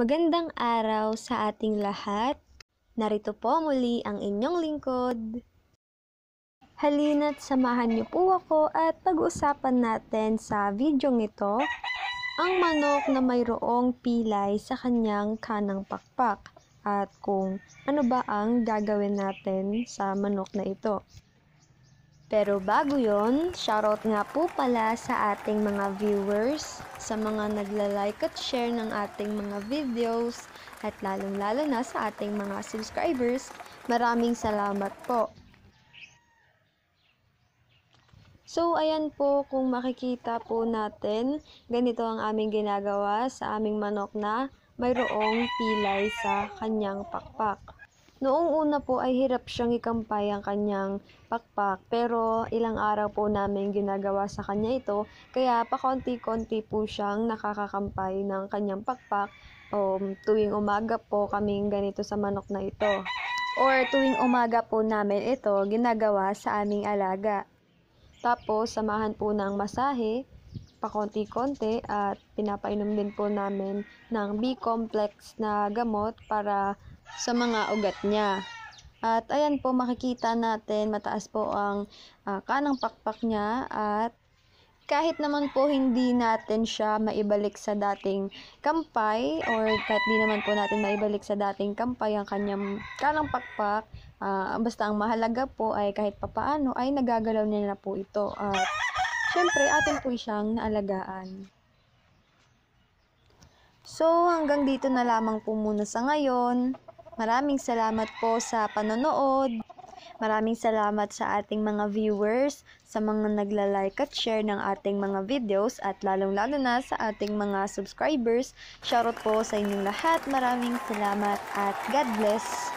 Magandang araw sa ating lahat. Narito po muli ang inyong lingkod. Halina't samahan niyo po ako at pag-usapan natin sa videong ito ang manok na mayroong pilay sa kanyang kanang pakpak at kung ano ba ang gagawin natin sa manok na ito. Pero bago yon, shoutout nga po pala sa ating mga viewers, sa mga nagla-like at share ng ating mga videos, at lalong-lalo na sa ating mga subscribers. Maraming salamat po. So, ayan po, kung makikita po natin, ganito ang aming ginagawa sa aming manok na mayroong pilay sa kanyang pakpak. Noong una po ay hirap siyang ikampay ang kanyang pakpak pero ilang araw po namin ginagawa sa kanya ito kaya pakonti-konti po siyang nakakakampay ng kanyang pakpak. Um, tuwing umaga po kaming ganito sa manok na ito. Or tuwing umaga po namin ito ginagawa sa aming alaga. Tapos samahan po ng masahe pakonti-konti at pinapainom din po namin ng B-complex na gamot para sa mga ugat niya. At ayan po makikita natin mataas po ang uh, kanang pakpak niya at kahit naman po hindi natin siya maibalik sa dating kampay or kahit di naman po natin maibalik sa dating kampay ang kanyang kanang pakpak, uh, basta ang mahalaga po ay kahit papaano ay nagagalaw niya na po ito. At syempre atin po siyang naalagaan. So hanggang dito na lamang po muna sa ngayon. Maraming salamat po sa panonood. Maraming salamat sa ating mga viewers, sa mga nagla-like at share ng ating mga videos at lalong-lalo na sa ating mga subscribers. Shoutout po sa inyong lahat. Maraming salamat at God bless.